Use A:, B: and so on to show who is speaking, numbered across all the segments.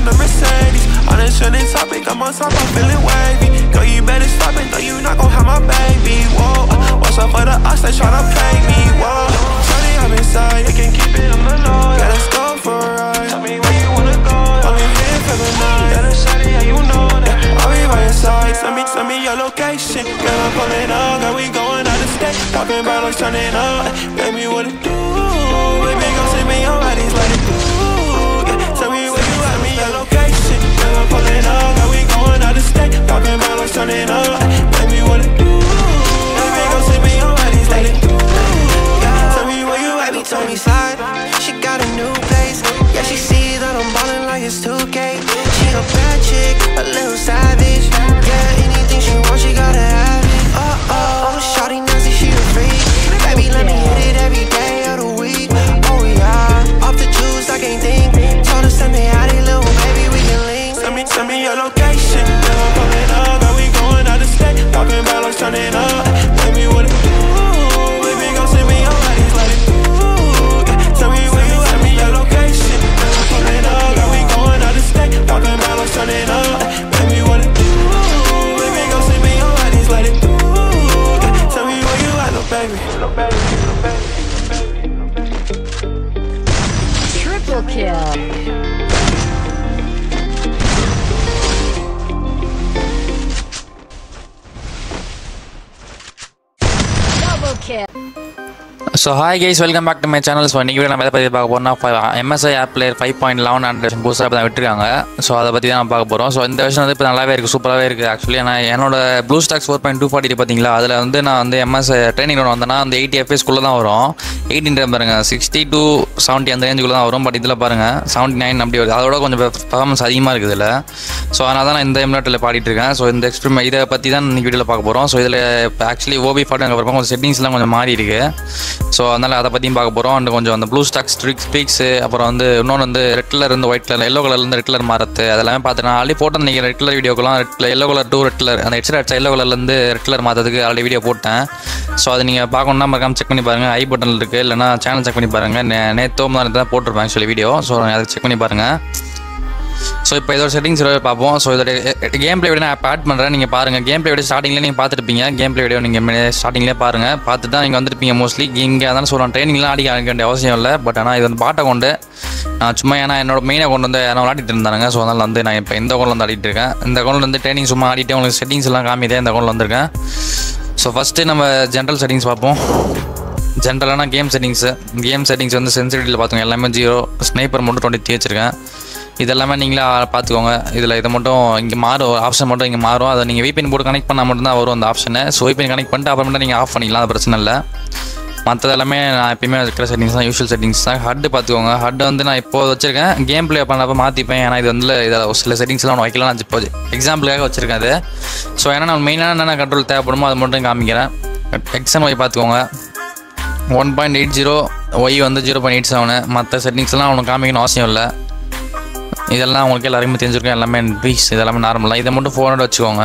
A: in the Mercedes. On a trending topic, I'm on top, I'm feeling wavy. Girl, you better stop it, no, you not gon' have my baby. Whoa, watch out for the us, they tryna play me. Whoa, shawty, I'm inside, you can keep it on the low. Yeah, let's go for a ride. Tell me where you wanna go. In here for the night. Yeah, that's shawty, yeah, you know that. I'll be by your side. Send me, send me your location. Girl, I'm pulling up, girl, we going out of state. Talking about us turning up. Baby, what it do?
B: Kill.
C: So hi guys welcome back to my channel so இன்றைக்கி நம்ம எதை பற்றி பார்க்க போகிறோம்னா MSI app player five point eleven hundred புதுசாக தான் விட்டுருக்காங்க. So அதை பற்றி தான் பார்க்க போகிறோம் ஸோ இந்த விஷயம் வந்து இப்போ நல்லாவே இருக்குது சூப்பராகவே இருக்குது ஆக்சுவலி நான் என்னோட BlueStacks four point two forty பார்த்தீங்களா? அதில் வந்து நான் வந்து எம்எஸ் ட்ரைனிங் ஒன்று வந்தேன்னா அந்த எயிட்டி எஃப்எஸ்க்குள்ளே தான் வரும். எயிட்டின் பாருங்க சிக்ஸ்டி டூ செவன்ட்டி அந்த ரேஞ்சுக்குள்ளே தான் வரும். பட் இதில் பாருங்கள் செவன்ட்டி நைன் அப்படி வருது. அதோட கொஞ்சம் பர்ஃபார்மன்ஸ் அதிகமாக இருக்குது இதில். ஸோ அதனால் தான் நான் இந்த எம்நாட்டில் பாடிட்டு இருக்கேன். ஸோ இந்த எக்ஸ்பிரிமெண்ட் இதை பற்றி தான் இன்னைக்கு வீடியோவில் பார்க்க போகிறோம் ஸோ இதில் இப்போ ஆக்சுவலி ஓபி ஃபார்ட்டி அங்கே பார்ப்போம் கொஞ்சம் செட்டிங்ஸ்லாம் கொஞ்சம் மாறி இருக்குது ஸோ அதனால் அதை பற்றியும் பார்க்க போகிறோம் அண்ட் கொஞ்சம் அந்த ப்ளூ ஸ்டாக் ஸ்ட்ரிக் ஸ்பீக்ஸு அப்புறம் வந்து இன்னொன்று வந்து ரெட் கலர் இருந்து ஒயிட் கலர் எல்லோ கலர்லேருந்து ரெட் கலர் மாறத்து அதெல்லாமே பார்த்து நான் ஆல்ரெடி போட்டேன் நீங்கள் red colour வீடியோக்கெல்லாம் red colour yellow colour to red colour அந்த ஹெட்செட் அடிச்சா எல்லோ கலர்லேருந்து ரெட் கலர் மாற்றதுக்கு ஆல்ரெடி வீடியோ போட்டேன். ஸோ அதை நீங்கள் பார்க்கணுன்னா மறக்காம செக் பண்ணி பாருங்கள் ஐ பட்டனில் இருக்குது இல்லைனா சேனல் செக் பண்ணி பாருங்கள் நே நேற்றோ தான் தான் போட்டிருப்பேன் ஆக்சுவலி வீடியோ ஸோ அதை செக் பண்ணி பாருங்கள் ஸோ இப்போ இதோட செட்டிங்ஸ் பார்ப்போம். ஸோ இதோட கேம் பிளே வீடியோ நான் ஆட் பண்ணுறேன் நீங்கள் பாருங்கள் கேம் பிளே வீடியோ ஸ்டார்டிங்லேயே நீங்கள் பார்த்துருப்பீங்க. கேம் பிளே வீடியோ நீங்கள் ஸ்டார்டிங்லேயே பாருங்கள் பார்த்து தான் நீங்கள் வந்துருப்பீங்க மோஸ்ட்லி இங்கே அதான் சொல்கிறேன் ட்ரைனிங்லாம் அடிக்க ஆரம்பிக்க வேண்டிய அவசியம் இல்லை. பட் ஆனால் இது வந்து பாட்டை கொண்டு நான் சும்மா ஏன்னா என்னோட மெயினாக கொண்டு வந்து யாரும் விளாடிட்டு இருந்தாங்க ஸோ அதனால் வந்து நான் இப்போ இந்த அக்கௌண்ட்டில் வந்து ஆடிட்டு இருக்கேன். இந்த அக்கௌண்ட்டில் வந்து ட்ரைனிங் சும்மா ஆடிட்டு உங்களுக்கு செட்டிங்ஸ் எல்லாம் காமிதே இந்த அக்கௌண்ட்டில் வந்திருக்கேன். ஸோ ஃபஸ்ட்டு நம்ம ஜென்ரல் செட்டிங்ஸ் பார்ப்போம். ஜென்ரலான கேம் செட்டிங்ஸு கேம் செட்டிங்ஸ் வந்து சென்சிட்டிவில் பார்த்துங்க எல்லாமே ஜீரோ ஸ்னைப்பர் மட்டும் டுவெண்ட்டி த்ரீ வச்சுருக்கேன். இதெல்லாமே நீங்களே பார்த்துக்கோங்க. இதில் இதை மட்டும் இங்கே மாறும் ஆப்ஷன் மட்டும் இங்கே மாறும். அதை நீங்கள் விபிஎன் போட்டு கனெக்ட் பண்ணால் மட்டும்தான் வரும் அந்த ஆப்ஷனை ஸோ விபிஎன் கனெக்ட் பண்ணிட்டு அப்புறமேட்டு நீங்கள் ஆஃப் பண்ணிக்கலாம் அது பிரச்சனை இல்லை. மற்றது எல்லாமே நான் எப்பயுமே இருக்கிற செட்டிங்ஸ் தான் யூஷுவல் செட்டிங்ஸ் தான். ஹட்டு பார்த்துக்கோங்க. ஹட்டு வந்து நான் இப்போ வச்சிருக்கேன். கேம் ப்ளே பண்ணப்போ மாற்றிப்பேன் ஏன்னா இது வந்து இதில் ஒரு சில செட்டிங்ஸ்லாம் ஒன்று வைக்கலாம் நான் இப்போ எக்ஸாம்பிளுக்காக வச்சிருக்கேன் அது. ஸோ ஏன்னா நான் மெயினான என்னென்ன கண்ட்ரோல் தேவைப்படுமோ அது மட்டும் காமிக்கிறேன். எக்ஸாம் ஒய் பார்த்துக்கோங்க. One point eight zero Y வந்து ஜீரோ பாயிண்ட் எயிட் செவனு மற்ற செட்டிங்ஸ்லாம் அவனுக்கு காமிக்கணும் அவசியம் இல்லை. இதெல்லாம் உங்களுக்கு எல்லாருமே தெரிஞ்சிருக்கும். எல்லாமே பீஸ் இதெல்லாமே நார்மலாக இதை மட்டும் ஃபோனோட வச்சுக்கோங்க.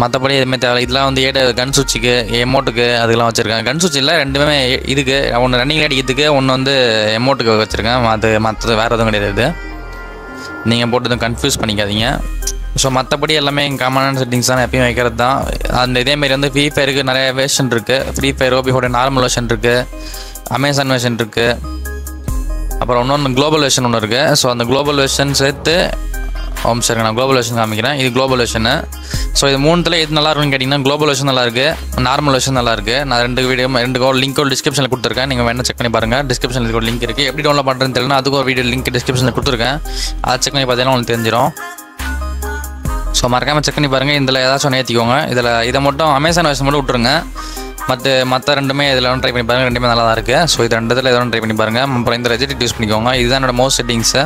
C: மற்றபடி எதுவுமே தேவை இதெல்லாம் வந்து ஏட கன் சுவிட்சுக்கு எமௌண்ட்டுக்கு அதுக்கெல்லாம் வச்சுருக்கேன் கன் சுவிட்ச் இல்லை ரெண்டுமே இதுக்கு ஒன்று ரன்னிங் அடிக்கிறதுக்கு ஒன்று வந்து எமௌண்ட்டுக்கு வச்சுருக்கேன். அது மற்றது வேறு எதுவும் கிடையாது இது. நீங்கள் போட்டு எதுவும் கன்ஃபியூஸ் பண்ணிக்காதீங்க. ஸோ மற்றபடி எல்லாமே காமனான செட்டிங்ஸ் தான். எப்பயும் வைக்கிறது தான். அந்த இதேமாரி வந்து ஃப்ரீ ஃபயருக்கு நிறைய வேர்ஷன் இருக்குது ஃப்ரீ ஃபயர் ஓபியோட நார்மல் வேர்ஷன் இருக்குது அமேசான் வேர்ஷன் இருக்குது அப்புறம் இன்னொன்று குளோபல் வெஷன் ஒன்று இருக்குது ஸோ அந்த குளோபல் வெஷன் சேர்த்து oh, ஓம் சரி நான் குளோபல் வெஷன் காமிக்கிறேன். இது குளோபல் வெர்ஷனு ஸோ இது மூணுத்தில் எது நல்லா இருக்குன்னு கேட்டிங்கன்னா குளோபல் வெர்ஷன் நல்லா இருக்குது நார்மல் வெஷன் நல்லா இருக்குது நான் ரெண்டு வீடியோ ரெண்டு கோ லிங்க் ஒரு டிஸ்கிரிப்ஷனில் கொடுத்துருக்கேன். நீங்கள் வேணால் செக் பண்ணி பாருங்கள் டிஸ்கிரிப்ஷனில் இதுக்கு ஒரு லிங்க் இருக்குது எப்படி டவுன்லோட் பண்ணுறதுன்னு தெரியல அதுக்கு ஒரு வீடியோ லிங்க் டிஸ்கிரிப்ஷனில் கொடுத்துருக்கேன். அதை செக் பண்ணி பார்த்தீங்கன்னா உங்களுக்கு தெரிஞ்சிடும் ஸோ மறக்காமல் செக் பண்ணி பாருங்கள் இதில் ஏதாச்சும் ஒன்று ஏற்றிக்கோங்க இதில் இதை மட்டும் அமேசான் வெஷன் மட்டும் விட்ருங்க மற்ற மற்ற ரெண்டுமே இதில் ஒன்று ட்ரை பண்ணி பாருங்கள் ரெண்டுமே நல்லா தான் இருக்குது ஸோ இது ரெண்டுத்தில் இதில் எதாவது ட்ரை பண்ணி பாருங்கள் அப்புறம் இந்த ரெஜிட் யூஸ் பண்ணிக்கோங்க. இதுதான் என்னோட மோஸ்ட் செட்டிங்ஸு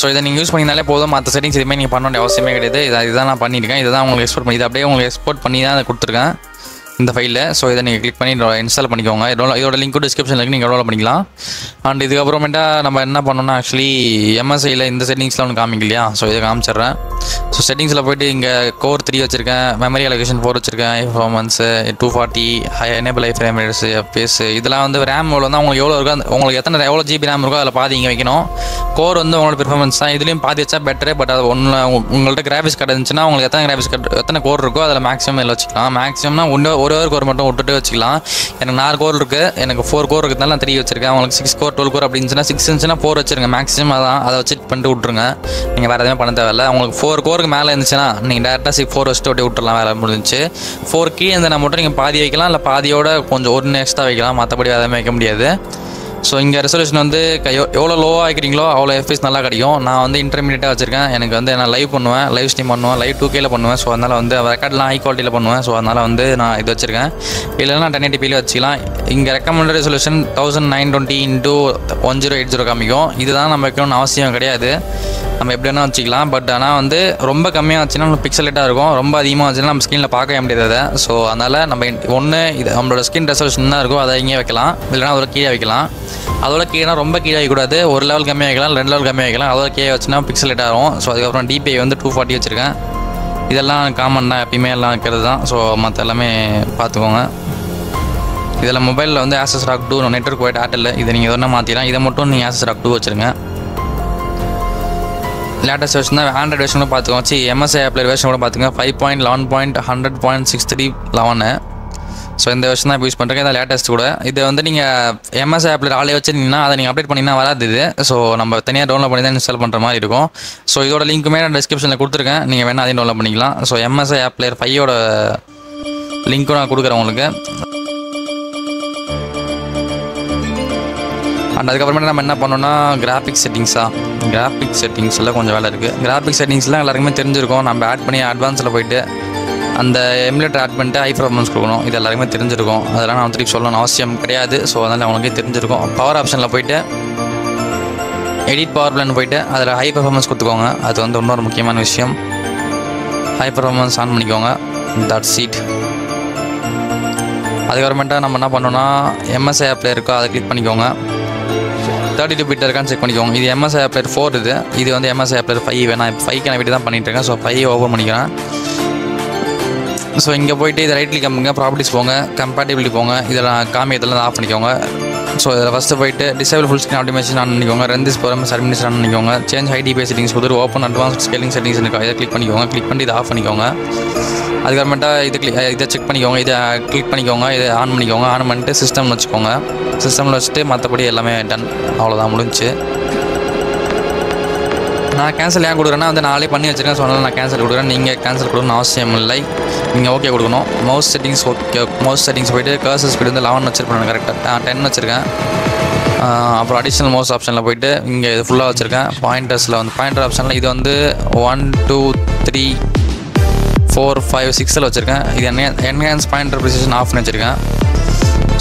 C: ஸோ இதை நீங்கள் யூஸ் பண்ணினாலே போதும். மற்ற செட்டிங்ஸ் எதுவுமே நீங்கள் பண்ண வேண்டிய அவசியமே கிடையாது. இதை இதுதான் நான் பண்ணியிருக்கேன் இதுதான் உங்களுக்கு எக்ஸ்போர்ட் பண்ணி இதை அப்படியே உங்களுக்கு எக்ஸ்போர்ட் பண்ணி தான் அதை கொடுத்துருக்கேன். இந்த ஃபைலில் ஸோ இதை நீங்கள் கிளிக் பண்ணி இன்ஸ்டால் பண்ணிக்கோங்க. இதோட இதோட லிங்க்கும் டிஸ்கிரிப்ஷனில் இருக்குது நீங்கள் எவ்வளோ பண்ணிக்கலாம். அண்ட் இதுக்கப்புறமேட்டா நம்ம என்ன பண்ணோம்னா ஆக்சுவலி எம்எஸ்ஐயில் இந்த செட்டிங்ஸ்லாம் ஒன்று காமிக்க இல்லையா? ஸோ இதை காமிச்சிடுறேன். ஸோ செட்டிங்ஸில் போயிட்டு இங்கே கோர் த்ரீ வச்சுருக்கேன். மெமரி அலோகேஷன் ஃபோர் வச்சிருக்கேன். Performance two forty high enable high frame rates FPS இதெல்லாம் வந்து ரேம் வந்து உங்களுக்கு எவ்வளோ இருக்கோ அந்த உங்களுக்கு எத்தனை எவ்வளோ ஜிபி ரேம் இருக்கோ அதில் பாதி இங்கே வைக்கணும். கோர் வந்து உங்களோட பெர்ஃபார்மன்ஸ் தான். இதுலேயும் பாதி வச்சா பெட்டரே பட் அது ஒன்று உங்கள்கிட்ட கிராஃபிக்ஸ் கார்டு இருந்துச்சுன்னா உங்களுக்கு எத்தனை கிராஃபிக்ஸ் கார்டு எத்தனை கோர் இருக்கோ அதில் மேக்ஸிமம் இதில் வச்சுக்கலாம். மேக்ஸிமம்னா ஒன்று ஒரு ஒரு கோர் மட்டும் விட்டுட்டு வச்சுக்கலாம். எனக்கு நாலு கோர் இருக்குது எனக்கு ஃபோர் கோர் இருக்கிறதுனால நான் த்ரீ வச்சிருக்கேன். உங்களுக்கு சிக்ஸ் கோர் டுவெல் கோர் அப்படி இருந்துச்சுன்னா சிக்ஸ் இருந்துச்சுன்னா ஃபோர் வச்சிருங்க. மேக்ஸிமம் அதான். அதை வச்சு பண்ணிட்டு விட்ருங்க நீங்கள் வேறு எதுவுமே பண்ண தேவையில்ல. உங்களுக்கு ஃபோர் கோருக்கு மேலே இருந்துச்சுன்னா நீங்கள் டேரெக்டாக சிக்ஸ் ஃபோர் வச்சுட்டு அப்படியே விட்டுலாம் வேலை முடிஞ்சு ஃபோர் கீழே இருந்தால் மட்டும் நீங்கள் பாதி வைக்கலாம். இல்லை பாதியோட கொஞ்சம் ஒன்று எக்ஸ்ட்ரா வைக்கலாம். மற்றபடி வேறு எதுவுமே வைக்க முடியாது. ஸோ இங்கே ரெசல்யூஷன் வந்து எவ்வளோ லோவாக வைக்கிறீங்களோ அவ்வளோ எஃபிஎஸ் நல்லா கிடைக்கும். நான் வந்து இன்டர்மீடியட்டாக வச்சிருக்கேன். எனக்கு வந்து நான் லைவ் பண்ணுவேன் லைவ் ஸ்ட்ரீம் பண்ணுவேன் லைவ் டூ கேல பண்ணுவேன். ஸோ அதனால் வந்து ரெக்கார்ட்லாம் ஹை குவாலிட்டியில் பண்ணுவேன். ஸோ அதனால் வந்து நான் இது வச்சிருக்கேன். இல்லைன்னா டென் எயிட்டிபியில் வச்சுக்கலாம். இங்கே recommended resolution thousand nine twenty into one zero eight zero காமிக்கும். இதுதான் நம்ம வைக்கணும்னு அவசியம் கிடையாது. நம்ம எப்படி வேணால் வச்சுக்கலாம். பட் ஆனால் வந்து ரொம்ப கம்மியாக வச்சுன்னா நம்ம பிக்சலேட்டாக இருக்கும். ரொம்ப அதிகமாக வச்சுன்னா நம்ம ஸ்க்ரீனில் பார்க்கவே முடியாது அதை. ஸோ அதனால் நம்ம ஒன்று இது நம்மளோட ஸ்கின் ரெசல்யூஷன் தான் இருக்கும். அதை இங்கேயே வைக்கலாம். இல்லைனா அதோட கீழே வைக்கலாம். அதோட கீழே ரொம்ப கீழே வைக்கக்கூடாது. ஒரு லெவல் கம்மியாக வைக்கலாம். ரெண்டு லெவல் கம்மியாக வைக்கலாம். அதோட கீழே வச்சுன்னா பிக்சலேட் ஆகும் ஸோ அதுக்கப்புறம் டிபிஐ வந்து டூ ஃபார்ட்டி வச்சுருக்கேன். இதெல்லாம் காமன் தான். எப்பயுமே எல்லாம் வைக்கிறது தான். ஸோ மற்ற எல்லாமே பார்த்துக்கோங்க. இதில் மொபைலில் வந்து Asus ROG two network white Airtel இதை நீங்கள் எதுனா மாற்றிடலாம் இதை மட்டும் நீங்கள் ஆசஸ் ராக் டூ வச்சுருங்க. லேட்டஸ்ட் வெர்ஷன் தான் ஆண்ட்ராய்டு வெர்ஷன் கூட பார்த்துக்கோங்க. சி எம்எஸ்ஐ ஆப்பில் வெர்ஷன் கூட பார்த்துக்கோங்க. Five point eleven point hundred point six three eleven so இந்த வெர்ஷன் தான் யூஸ் பண்ணுறேன் இதான் லேட்டஸ்ட் கூட. இது வந்து நீங்கள் எம்எஸ்ஐ ஆப்பில் ஆளே வச்சுருந்தீங்கன்னா அதை நீங்கள் அப்டேட் பண்ணிங்கன்னா வராது இது. ஸோ நம்ம தனியாக டவுன்லோட் பண்ணி தான் இன்ஸ்டால் பண்ணுற மாதிரி இருக்கும். ஸோ இதோட லிங்க்குமே நான் டிஸ்கிரிப்ஷனில் கொடுத்துருக்கேன். நீங்கள் வேணால் அதையும் டவுன்லோட் பண்ணிக்கலாம். ஸோ எம்எஸ்ஐ ஆப்ளர் ஃபையோட லிங்க்கும் நான் கொடுக்குறேன் உங்களுக்கு. அண்ட் அதுக்கப்புறமேட்டு நம்ம என்ன பண்ணோம்னா கிராஃபிக்ஸ் செட்டிங்ஸா கிராஃபிக் செட்டிங்ஸில் கொஞ்சம் வேலை இருக்குது கிராஃபிக் செட்டிங்ஸ்லாம் எல்லாருக்குமே தெரிஞ்சிருக்கும். நம்ம ஆட் பண்ணி அட்வான்ஸில் போயிட்டு அந்த எம்லெட் ஆட் பண்ணிட்டு ஹை பர்ஃபார்மன்ஸ் கொடுக்கணும். இது எல்லாருக்குமே தெரிஞ்சிருக்கும். அதெல்லாம் நான் திருப்பி சொல்லணும்னு அவசியம் கிடையாது. ஸோ அதனால் அவங்களுக்கே தெரிஞ்சிருக்கும். பவர் ஆப்ஷனில் போயிட்டு எடிட் பவர் பிளான் போயிட்டு அதில் ஹை பர்ஃபார்மன்ஸ் கொடுத்துக்கோங்க. அது வந்து இன்னொரு முக்கியமான விஷயம். ஹை பர்ஃபார்மன்ஸ் ஆன் பண்ணிக்கோங்க. தட் சீட் அதுக்கப்புறமேட்டா நம்ம என்ன பண்ணோம்னா எம்எஸ்ஐ ஆப்பில் இருக்கோ அதை கிளிக் பண்ணிக்கோங்க. தேர்ட்டி டூ பிட் இருக்கான்னு செக் பண்ணிக்கோங்க. இது எம்எஸ்ஐ ஆப்ளர் ஃபோர் இது. இது வந்து எம்எஸ்ஐ ஆப்ளர் ஃபைவ் நான் ஃபைவ் நான் வீட்டு தான் பண்ணிட்டு இருக்கேன். ஸோ ஃபைவ் ஓப்பன் பண்ணிக்கிறேன். ஸோ இங்கே போயிட்டு இதை ரைட் கிளிக் பண்ணுங்க ப்ராப்பர்ட்டிஸ் போங்க. கம்பேட்டிபிலிட்டி போங்க. இதெல்லாம் காமி இதெல்லாம் ஆஃப் பண்ணிக்கோங்க. ஸோ இதில் ஃபஸ்ட்டு போயிட்டு disable full screen optimisation on பண்ணிக்கோங்க. ரெந்திஸ் ப்ரோக்ராம் சர்மினிஸ் ஆன் பண்ணிக்கோங்க. சேஞ்ச் ஹை செட்டிங்ஸ் கொடுத்துட்டு ஓப்பன் அட்வான்ஸ் ஸ்கேலிங் செட்டிங்ஸ் இருக்கா. இதை கிளிக் பண்ணிக்கோங்க. கிளிக் பண்ணி இதை ஆஃப் பண்ணிக்கோங்க. அதுக்கப்புறமேட்டா இது கிளிக் இதை செக் பண்ணிக்கோங்க இதை கிளிக் பண்ணிக்கோங்க இதை ஆன் பண்ணிக்கோங்க ஆன் பண்ணிட்டு சிஸ்டம்னு வச்சுக்கோங்க. சிஸ்டமில் வச்சுட்டு மற்றபடி எல்லாமே டன் அவ்வளோதான் முடிஞ்சுச்சு நான் கேன்சல் ஏன் கொடுக்குறேன்னா வந்து நாளே பண்ணி வச்சிருக்கேன் ஸோ நான் கேன்சல் கொடுக்குறேன். நீங்கள் கேன்சல் கொடுக்கணும்னு அவசியம் இல்லை. நீங்கள் ஓகே கொடுக்கணும். Mouse settings okay mouse settings போயிட்டு கர்சர் ஸ்பீடு வந்து லெவன் வச்சுருப்பேன் கரெக்டாக டென் வச்சுருக்கேன். அப்புறம் அடிஷ்னல் மவுஸ் ஆப்ஷனில் போயிட்டு இங்கே இது ஃபுல்லாக வச்சுருக்கேன். பாயிண்டர்ஸில் வந்து பாயிண்டர் ஆப்ஷனில் இது வந்து one two three four five சிக்ஸில் வச்சுருக்கேன். இது என்ன என்ஹான்ஸ் பாயிண்டர் ப்ரிசிஷன் ஆஃப் வச்சுருக்கேன்.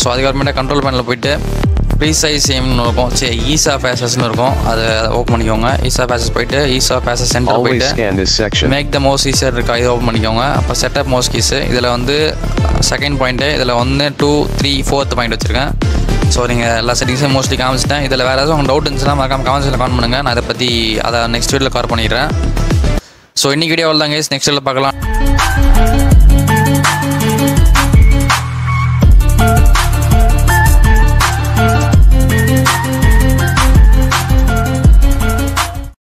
C: ஸோ அதுக்கப்புறமேட்டா கண்ட்ரோல் பேனில் போயிட்டு ப்ரீசைஸ் எம்னு இருக்கும். சரி ஈஸா ஃபேசஸ்னு இருக்கும். அதை ஓப்பன் பண்ணிக்கோங்க. ஈஸா ஃபேசஸ் போயிட்டு ஈஸா ஃபேசஸ் சென்டர் போயிட்டு. மேக் த மோஸ்ட் ஈஸியர் இருக்கா? இதை ஓப்பன் பண்ணிக்கோங்க. அப்போ செட்டப் மோஸ்ட் கீஸு இதில் வந்து செகண்ட் பாயிண்ட்டு இதில் ஒன்று டூ த்ரீ ஃபோர்த் பாயிண்ட் வச்சுருக்கேன். ஸோ நீங்கள் எல்லா செட்டிங்ஸும் மோஸ்ட்லி காமிச்சிட்டேன். இதில் வேறு ஏதாவது டவுட் இருந்துச்சுன்னா மறக்காம கமெண்ட்ஸில் கால் பண்ணுங்கள் நான் அதை பற்றி அதை நெக்ஸ்ட் வீடியோவில் கவர் பண்ணிடுறேன். ஸோ இன்னைக்கு வீடியோ தான் கைஸ் நெக்ஸ்ட் வீடியோவில் பார்க்கலாம்.